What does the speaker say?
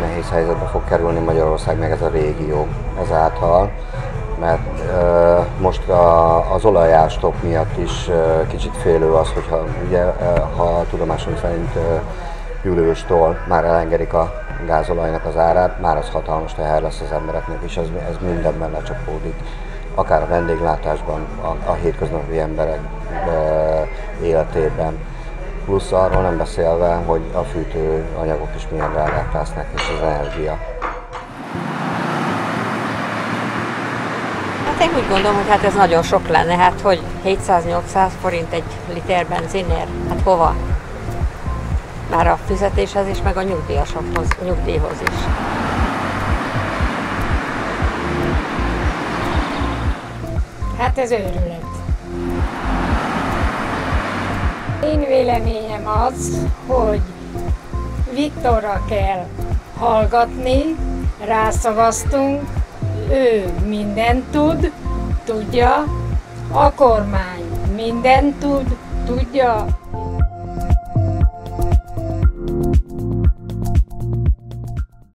nehéz helyzetbe fog kerülni Magyarország, meg ez a régió ezáltal, mert uh, most a, az olajástok miatt is uh, kicsit félő az, hogyha ugye, uh, ha tudomásom szerint uh, júliustól már elengedik a gázolajnak az árát, már az hatalmas teher lesz az embereknek, és ez, ez mindenben lecsapódik. Akár a vendéglátásban, a, a hétköznapi emberek uh, életében plusz arról nem beszélve, hogy a fűtőanyagok is milyen drágák lesznek, és az energia. Hát én úgy gondolom, hogy hát ez nagyon sok lenne, hát hogy 700-800 forint egy liter benzinért, hát hova? Már a fizetéshez is, meg a nyugdíjasokhoz, nyugdíjhoz is. Hát ez őrület. Véleményem az, hogy Viktorra kell hallgatni, rászavaztunk, ő mindent tud, tudja, a kormány mindent tud, tudja,